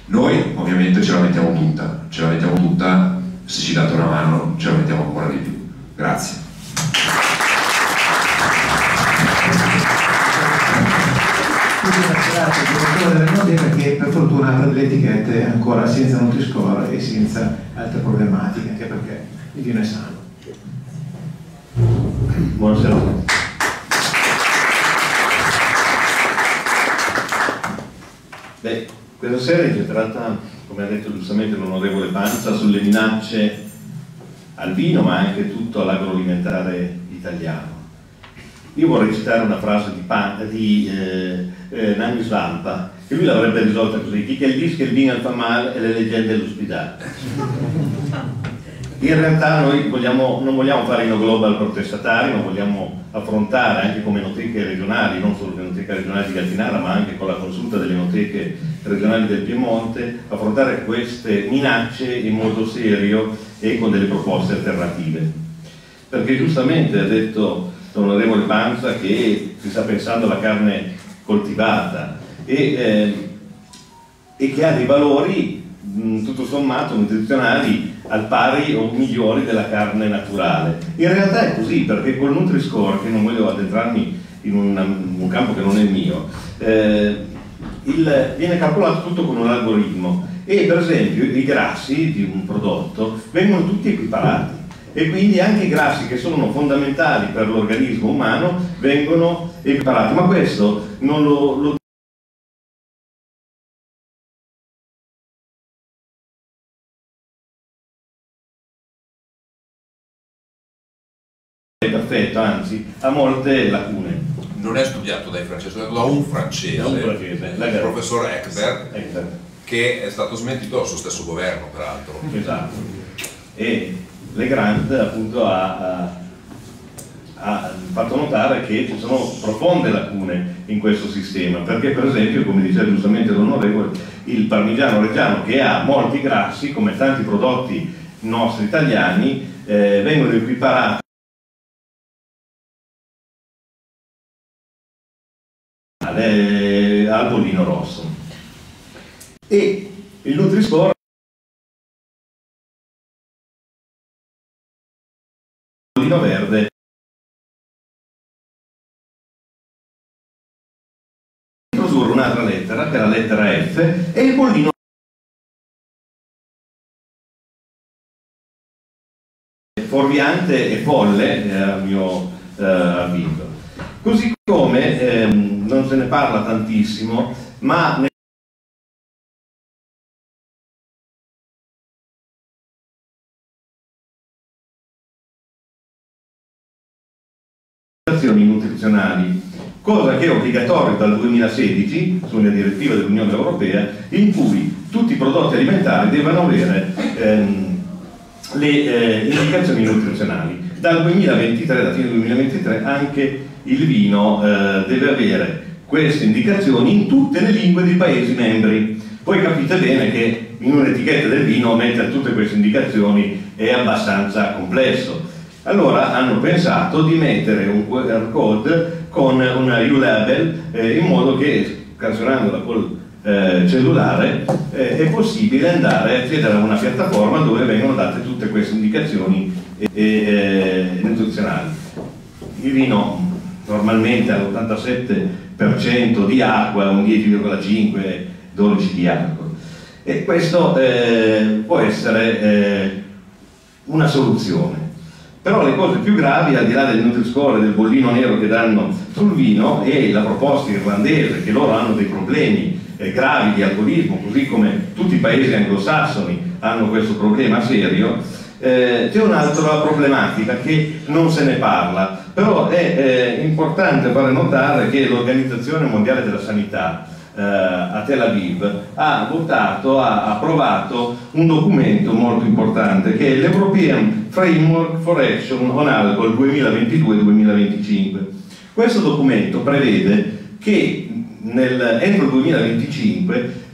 [SPEAKER 3] Noi ovviamente ce la mettiamo tutta, ce la mettiamo tutta, se ci date una mano ce la mettiamo ancora di più. Grazie.
[SPEAKER 2] Delle perché per fortuna per le etichette ancora senza Nutri-Score e senza altre problematiche, anche perché il vino è sano.
[SPEAKER 4] Buonasera a tutti. Beh, questa serie si tratta, come ha detto giustamente l'onorevole Panza, sulle minacce al vino ma anche tutto all'agroalimentare italiano. Io vorrei citare una frase di, di eh, eh, Nanni Svampa, che lui l'avrebbe risolta così, chi che il che il vino fa male e le leggende dell'ospedale. In realtà noi vogliamo, non vogliamo fare in global protestatari, non vogliamo affrontare anche come enoteche regionali, non solo l'enoteca regionale di Gattinara, ma anche con la consulta delle enoteche regionali del Piemonte, affrontare queste minacce in modo serio e con delle proposte alternative. Perché giustamente ha detto l'onorevole Panza che si sta pensando alla carne coltivata e, eh, e che ha dei valori mh, tutto sommato nutrizionali al pari o migliori della carne naturale. In realtà è così, perché col Nutri-Score, che non voglio addentrarmi in un, un campo che non è mio, eh, il, viene calcolato tutto con un algoritmo e per esempio i grassi di un prodotto vengono tutti equiparati e quindi anche i grassi che sono fondamentali per l'organismo umano vengono equiparati, ma questo non lo, lo perfetto, anzi ha molte lacune.
[SPEAKER 3] Non è studiato dai francesi, è studiato da un francese,
[SPEAKER 4] un francese il
[SPEAKER 3] professor Eckberg, che è stato smentito dal suo stesso governo, peraltro.
[SPEAKER 4] Esatto. E Legrand appunto ha, ha, fatto notare che ci sono profonde lacune in questo sistema, perché per esempio, come diceva giustamente l'onorevole, il parmigiano reggiano che ha molti grassi, come tanti prodotti nostri italiani, eh, vengono equiparati al bollino rosso. E il Nutri-Score bollino verde introdurre un'altra lettera, che è la lettera F, e il bollino fuorviante e folle, eh, a mio eh, avviso. Così come ehm, non se ne parla tantissimo, ma nutrizionali, cosa che è obbligatoria dal 2016 su una direttiva dell'Unione Europea in cui tutti i prodotti alimentari devono avere ehm, le eh, indicazioni nutrizionali. Dal 2023, da fine 2023, anche il vino eh, deve avere queste indicazioni in tutte le lingue dei Paesi membri. Poi capite bene che in un'etichetta del vino mettere tutte queste indicazioni è abbastanza complesso. Allora hanno pensato di mettere un QR code con una U-label eh, in modo che scansionandola col eh, cellulare eh, è possibile andare a accedere a una piattaforma dove vengono date tutte queste indicazioni eh, nutrizionali. Il vino normalmente all'87% di acqua, un 10,5% dolci di alcol. E questo eh, può essere eh, una soluzione. Però le cose più gravi, al di là del Nutri-Score e del bollino nero che danno sul vino, e la proposta irlandese, che loro hanno dei problemi eh, gravi di alcolismo, così come tutti i paesi anglosassoni hanno questo problema serio, eh, c'è un'altra problematica che non se ne parla, però è eh, importante fare notare che l'Organizzazione Mondiale della Sanità eh, a Tel Aviv ha votato, ha approvato un documento molto importante che è l'European Framework for Action on Alcohol 2022-2025. Questo documento prevede che nel, entro il 2025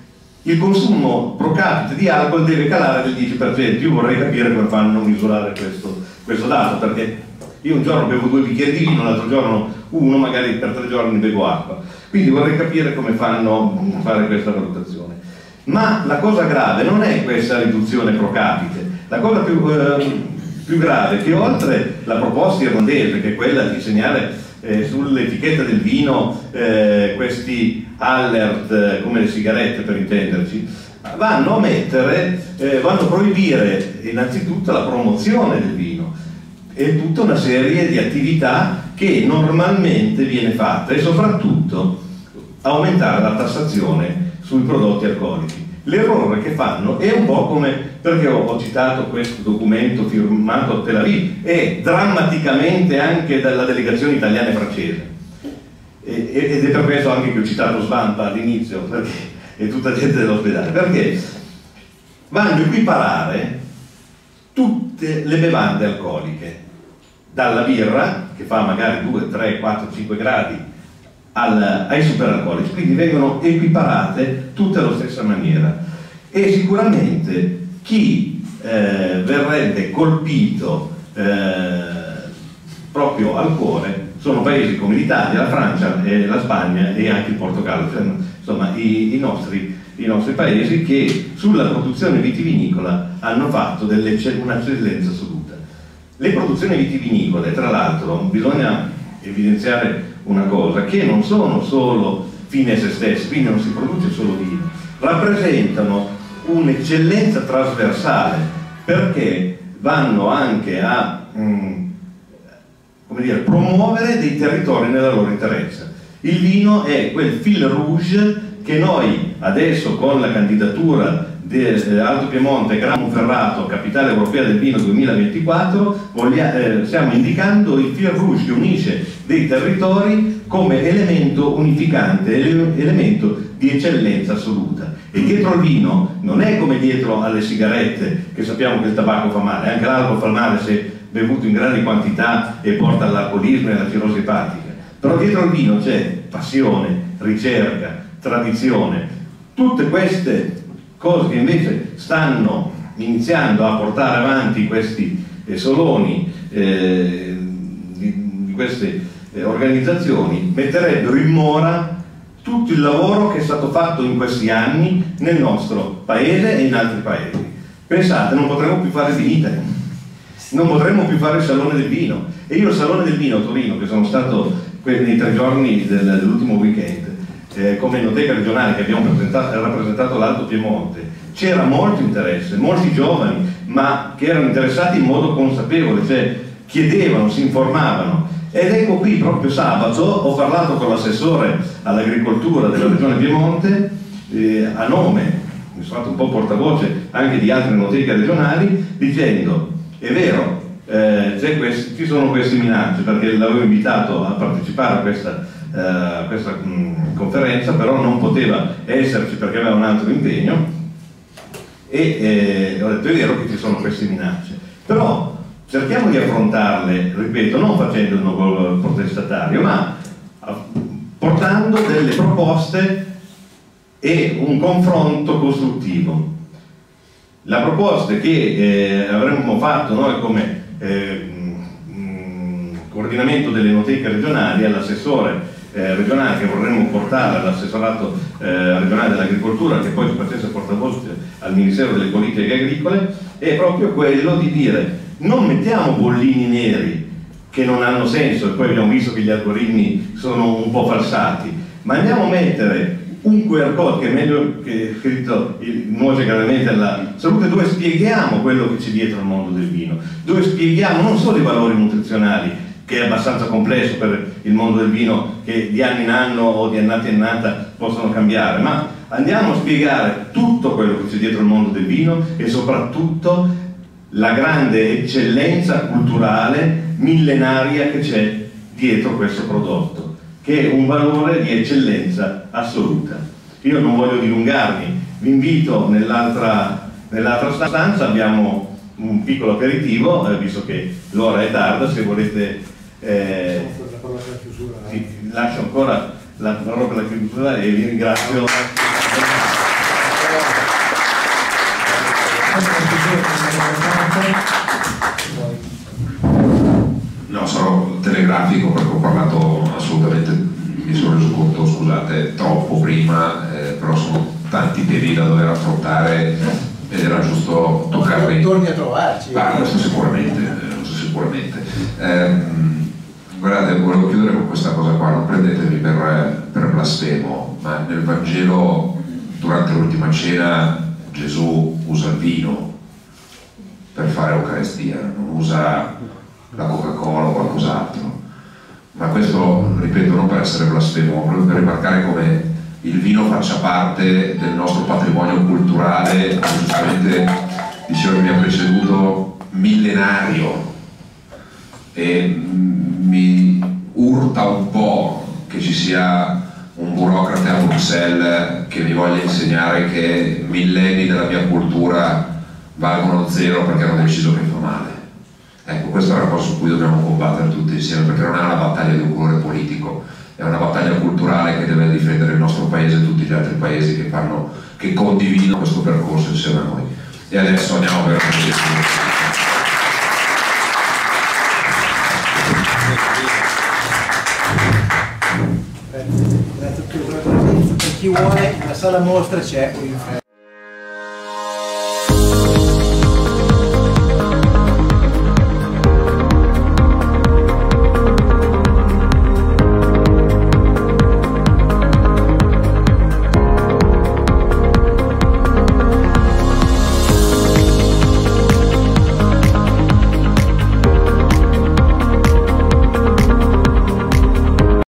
[SPEAKER 4] il consumo pro capite di alcol deve calare del 10%. Io vorrei capire come fanno a misurare questo, questo dato, perché io un giorno bevo due bicchieri di vino, l'altro giorno uno, magari per tre giorni bevo acqua. Quindi vorrei capire come fanno a fare questa valutazione. Ma la cosa grave non è questa riduzione pro capite, la cosa più, eh, più grave è che oltre la proposta irlandese, che è quella di segnare eh, sull'etichetta del vino eh, questi alert eh, come le sigarette per intenderci, vanno a mettere, eh, vanno a proibire innanzitutto la promozione del vino e tutta una serie di attività che normalmente viene fatta e soprattutto aumentare la tassazione sui prodotti alcolici. L'errore che fanno è un po' come, perché ho, ho citato questo documento firmato a Tel Aviv, è drammaticamente anche dalla delegazione italiana e francese. E, ed è per questo anche che ho citato Svampa all'inizio, perché è tutta gente dell'ospedale, perché vanno a equiparare tutte le bevande alcoliche, dalla birra, che fa magari 2, 3, 4, 5 gradi, al, ai superalcolici, quindi vengono equiparate tutte alla stessa maniera. E sicuramente chi eh, verrebbe colpito eh, proprio al cuore sono paesi come l'Italia, la Francia, la Spagna e anche il Portogallo, cioè, insomma i, i, nostri, i, nostri, paesi che sulla produzione vitivinicola hanno fatto un'eccellenza assoluta. Le produzioni vitivinicole, tra l'altro, bisogna evidenziare una cosa, che non sono solo fine a se stesse, quindi non si produce solo vino, rappresentano un'eccellenza trasversale perché vanno anche a mh, dire, promuovere dei territori nella loro interezza. Il vino è quel fil rouge che noi adesso con la candidatura Alto Piemonte, Gran Ferrato, capitale europea del vino 2024, voglia, eh, stiamo indicando il fil rouge che unisce dei territori come elemento unificante, elemento di eccellenza assoluta. E dietro al vino non è come dietro alle sigarette, che sappiamo che il tabacco fa male, anche l'alcol fa male se bevuto in grandi quantità e porta all'alcolismo e alla cirrosi epatica. Però dietro al vino c'è passione, ricerca, tradizione, tutte queste cose che invece stanno iniziando a portare avanti questi eh, soloni eh, di, di, queste eh, organizzazioni metterebbero in mora tutto il lavoro che è stato fatto in questi anni nel nostro paese e in altri paesi. Pensate, non potremmo più fare finita, non potremmo più fare il Salone del Vino. E io il Salone del Vino a Torino, che sono stato nei tre giorni del, dell'ultimo weekend, eh, come enoteca regionale che abbiamo rappresentato l'Alto Piemonte, c'era molto interesse, molti giovani, ma che erano interessati in modo consapevole, cioè chiedevano, si informavano. Ed ecco qui, proprio sabato, ho parlato con l'assessore all'agricoltura della regione Piemonte, eh, a nome, mi sono fatto un po' portavoce anche di altre enoteche regionali, dicendo, è vero, eh, questi, ci sono queste minacce, perché l'avevo invitato a partecipare a questa eh, questa mm, conferenza, però non poteva esserci perché aveva un altro impegno e eh, ho detto è vero che ci sono queste minacce, però cerchiamo di affrontarle, ripeto, non facendo il nuovo protestatario, ma portando delle proposte e un confronto costruttivo. La proposta che eh, avremmo fatto noi come eh, mh, mm, coordinamento delle noteche regionali all'assessore eh, regionale che vorremmo portare all'assessorato eh, regionale dell'agricoltura che poi si facesse portavoce al Ministero delle Politiche Agricole è proprio quello di dire non mettiamo bollini neri che non hanno senso e poi abbiamo visto che gli algoritmi sono un po' falsati ma andiamo a mettere un QR code che è meglio che scritto nuoce gravemente alla salute dove spieghiamo quello che c'è dietro al mondo del vino, dove spieghiamo non solo i valori nutrizionali che è abbastanza complesso per il mondo del vino che di anno in anno o di annata in annata possono cambiare, ma andiamo a spiegare tutto quello che c'è dietro al mondo del vino e soprattutto la grande eccellenza culturale millenaria che c'è dietro questo prodotto che è un valore di eccellenza assoluta. Io non voglio dilungarmi, vi invito nell'altra, nell stanza, abbiamo un piccolo aperitivo, eh, visto che l'ora è tarda, se volete... Eh, lascio ancora la parola per la chiusura e vi ringrazio.
[SPEAKER 3] No, sarò telegrafico perché ho parlato assolutamente, mi sono reso conto, scusate, troppo prima, eh, però sono tanti temi da dover affrontare ed era giusto toccarli.
[SPEAKER 5] Torni a trovarci.
[SPEAKER 3] Ah, questo sicuramente, questo sicuramente. Eh, guardate, volevo chiudere con questa cosa qua, non prendetemi per, per blasfemo, ma nel Vangelo durante l'ultima cena Gesù usa il vino per fare l'Eucarestia, non usa la Coca-Cola o qualcos'altro. Ma questo, ripeto, non per essere blasfemo, proprio per rimarcare come il vino faccia parte del nostro patrimonio culturale, giustamente diceva che mi ha preceduto, millenario. E mi urta un po' che ci sia un burocrate a Bruxelles che mi voglia insegnare che millenni della mia cultura valgono zero perché hanno deciso che fa male. Ecco, questa è una cosa su cui dobbiamo combattere tutti insieme, perché non è una battaglia di un colore politico, è una battaglia culturale che deve difendere il nostro paese e tutti gli altri paesi che, fanno, che condividono questo percorso insieme a noi. E adesso andiamo.
[SPEAKER 5] Per chi vuole, la sala mostra c'è